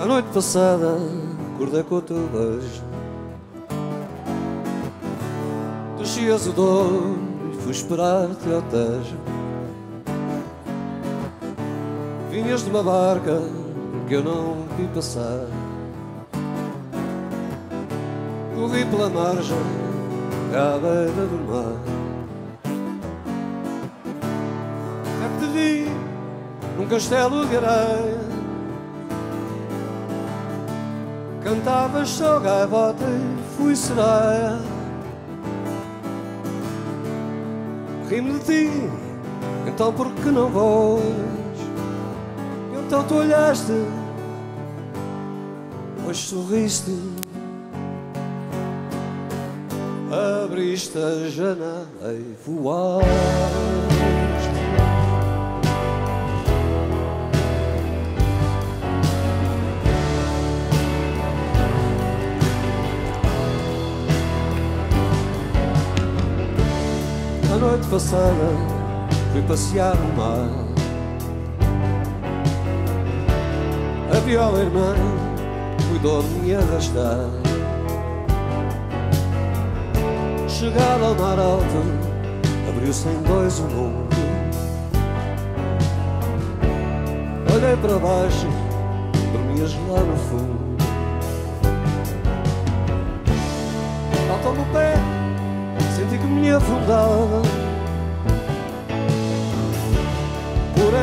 A noite passada acordei com o teu beijo. Descias o dor e fui esperar-te ao tejo. Vinhas de uma barca que eu não vi passar. Corri pela margem à beira do mar. É que te vi num castelo de areia Cantavas só gaivota e fui sereia Ri-me de ti, então por que não vais? Então tu olhaste, pois sorriste. Abriste a janela e voaste noite passada fui passear no mar. A viola irmã cuidou de me arrastar Chegado ao mar alto abriu-se em dois o mundo. Olhei para baixo, dormias lá no fundo. Faltou-me o pé Senti que me afundava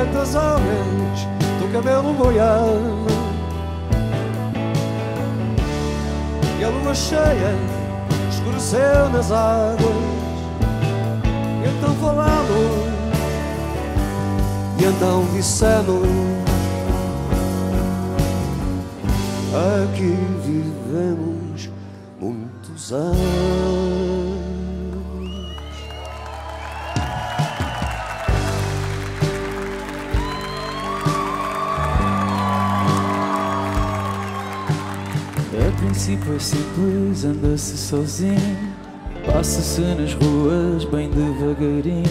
Por entre as algas do cabelo boiava E a lua cheia escureceu nas águas. E então falamos E então dissemos Aqui vivemos muitos anos A princípio é simples, anda-se sozinho. Passa-se nas ruas bem devagarinho.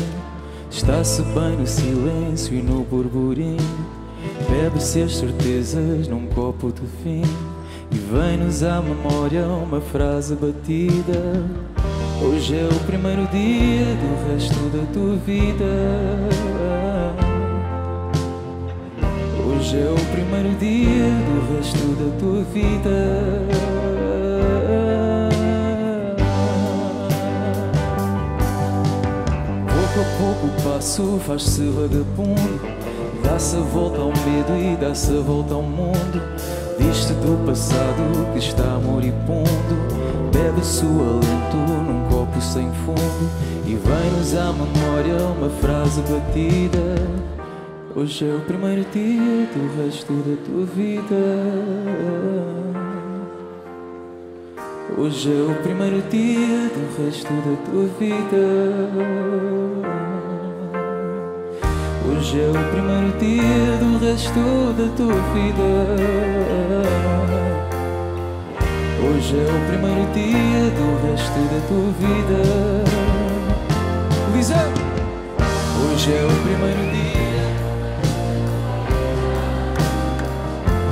Está-se bem no silêncio e no burburinho. Bebe-se as certezas num copo de vinho. E vem-nos à memória uma frase batida. Hoje é o primeiro dia do resto da tua vida. Hoje é o primeiro dia do resto da tua vida. Pouco a pouco o passo faz-se vagabundo. Dá-se a volta ao medo e dá-se a volta ao mundo. Diz-te do passado que está moribundo. Bebe-se o alento num copo sem fundo. E vem-nos à memória uma frase batida. Hoje é o primeiro dia do resto da tua vida. Hoje é o primeiro dia do resto da tua vida. Hoje é o primeiro dia do resto da tua vida. Hoje é o primeiro dia do resto da tua vida. Lisa! Hoje é o primeiro dia.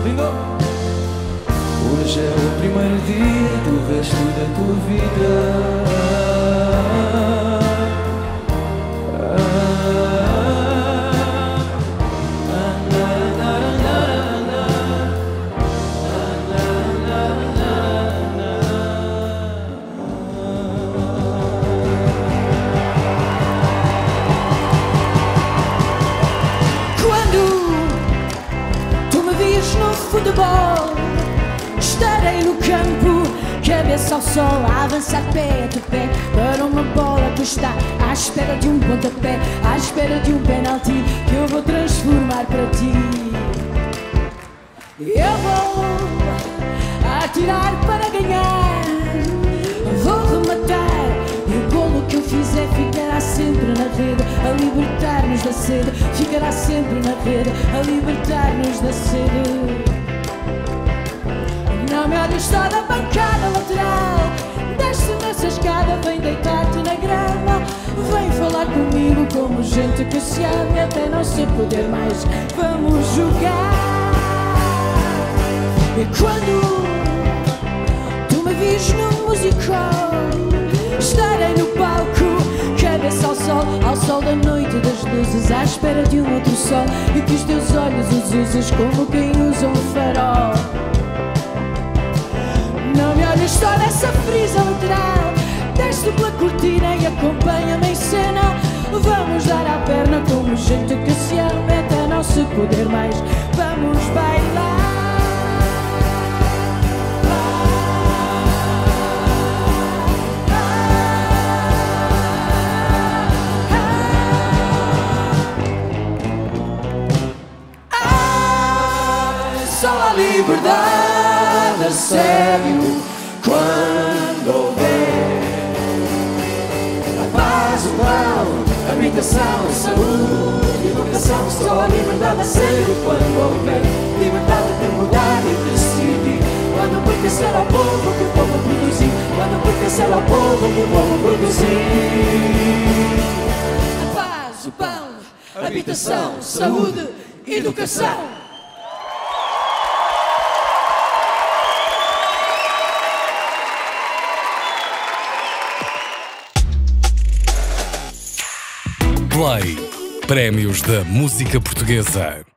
Lindo! Hoje é o primeiro dia do resto da tua vida. Futebol, estarei no campo, cabeça ao sol, avançar pé a pé para uma bola que está à espera de um pontapé, à espera de um penalti que eu vou transformar para ti. Eu vou atirar para ganhar, vou rematar. E o golo que eu fizer ficará sempre na rede, a libertar-nos da sede. Ficará sempre na rede, a libertar-nos da sede. Não me olhes só da bancada lateral, desce nessa escada, vem deitar-te na grama. Vem falar comigo como gente que se ama até não se poder mais. Vamos jogar. E quando luzes, à espera de um outro sol, e que os teus olhos os usas como quem usa um farol. Não me olhes só nessa frisa lateral, desce pela cortina e acompanha-me em cena. Vamos dar à perna como gente que se ama até não se poder mais. Sério quando houver a paz, o pão, habitação, saúde, educação. Só a liberdade sério quando houver liberdade de mudar e de decidir. Quando pertencer ao povo que o povo produzir, quando pertencer ao povo que o povo produzir. A paz, o pão, habitação, saúde, educação. Play. Prémios da Música Portuguesa.